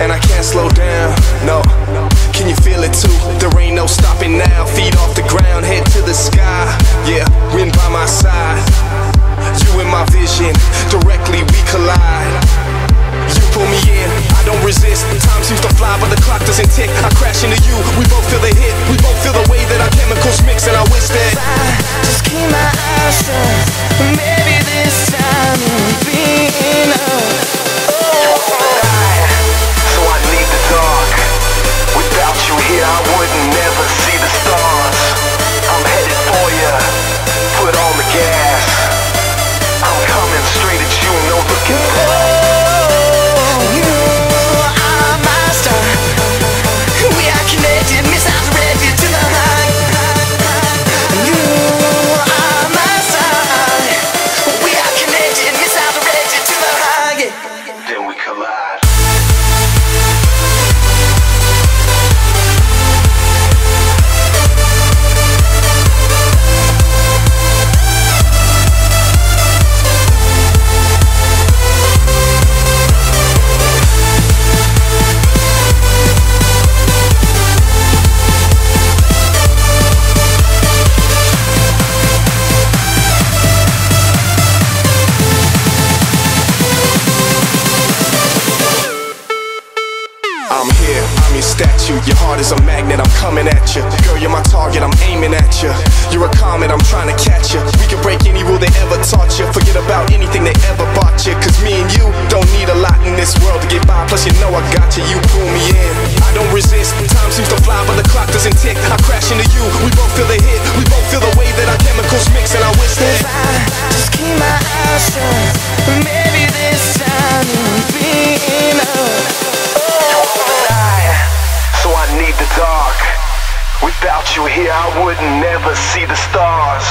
and I can't slow down. No, can you feel it too? There ain't no stopping now. Feet off the ground, head to the sky. Yeah, wind by my side. You in my vision, directly we collide. You pull me in, I don't resist. Time seems to fly, but the clock doesn't tick. I crash into you, we both feel Your heart is a magnet, I'm coming at you. Girl, you're my target, I'm aiming at you. You're a comet, I'm trying to catch you. We can break any rule they ever taught you. Forget about anything they ever bought you. Cause me and you don't need a lot in this world to get by. Plus, you know I got you, you pull me in. I don't resist, you here, I would never see the stars.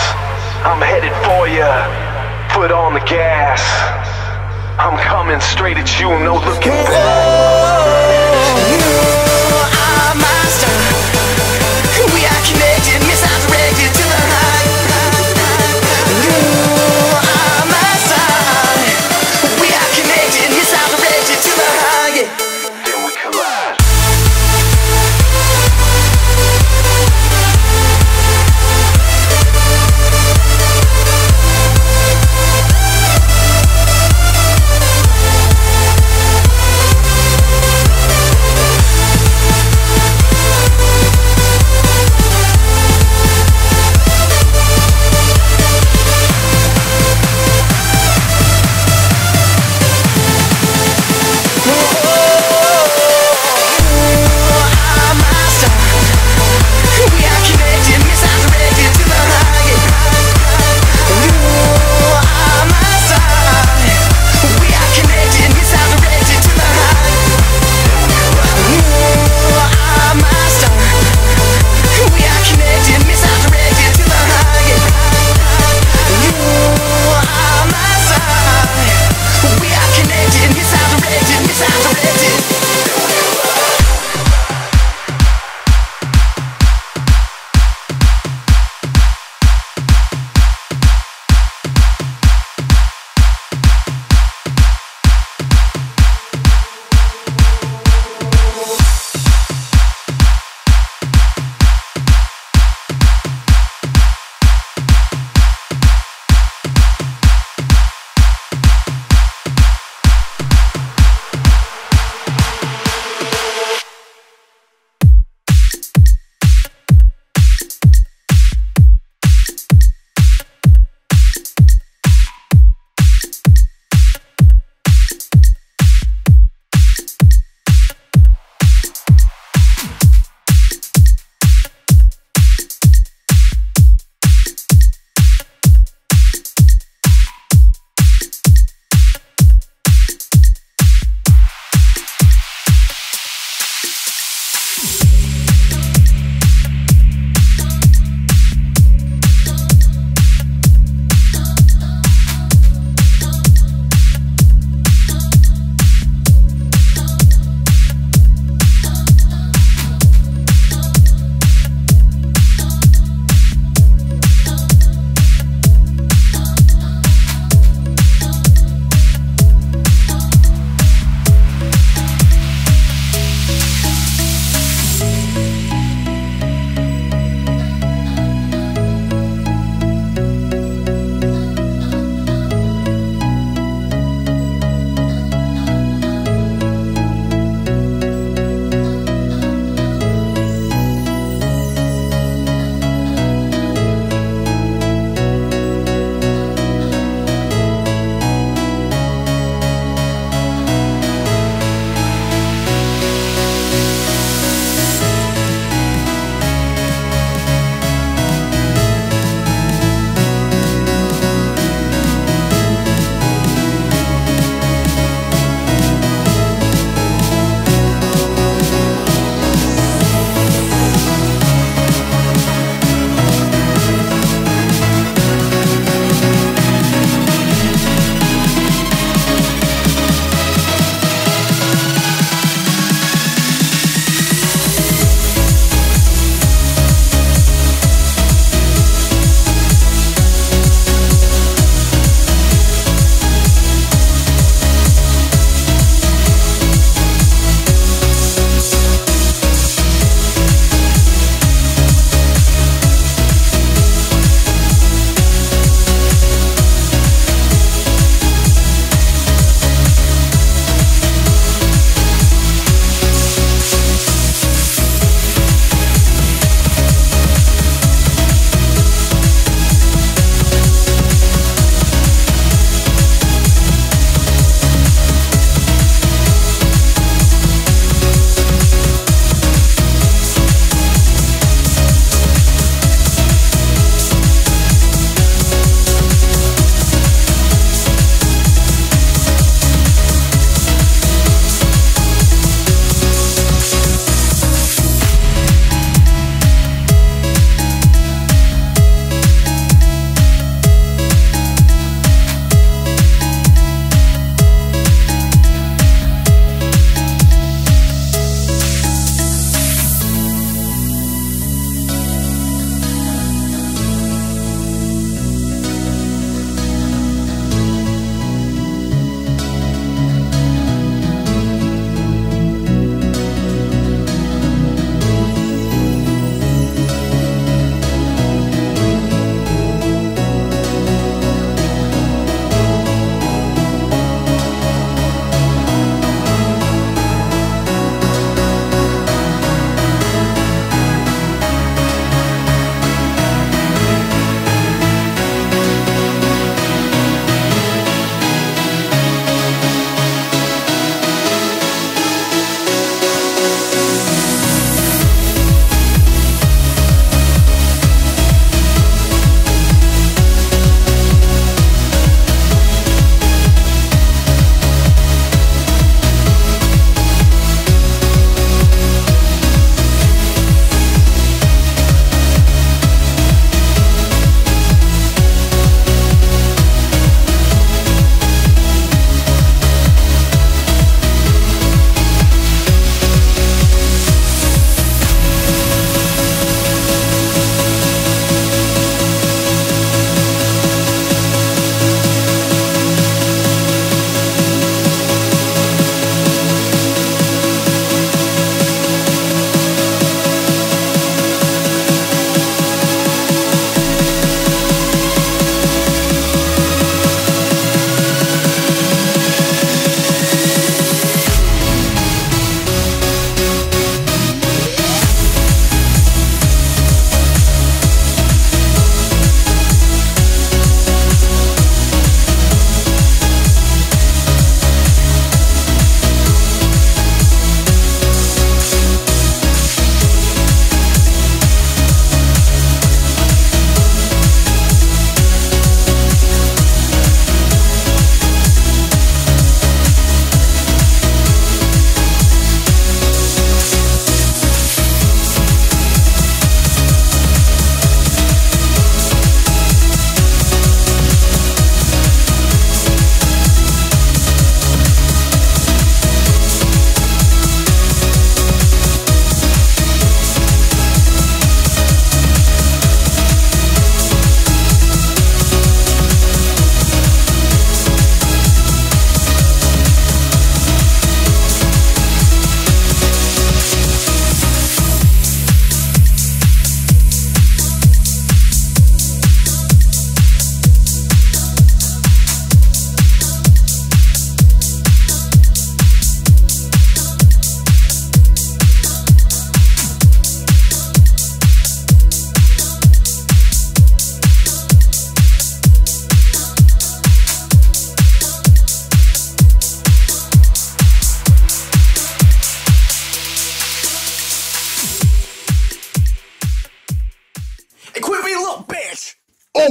I'm headed for ya. Foot on the gas. I'm coming straight at you, no looking back.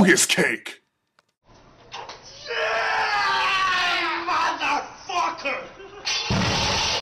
Bogus cake.